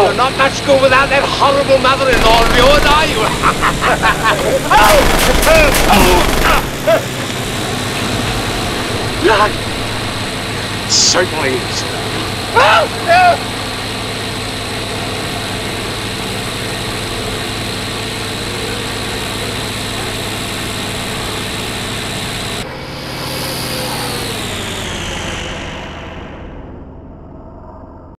You're not much good without that horrible mother-in-law of yours, are you? Oh. Blood. Certainly is.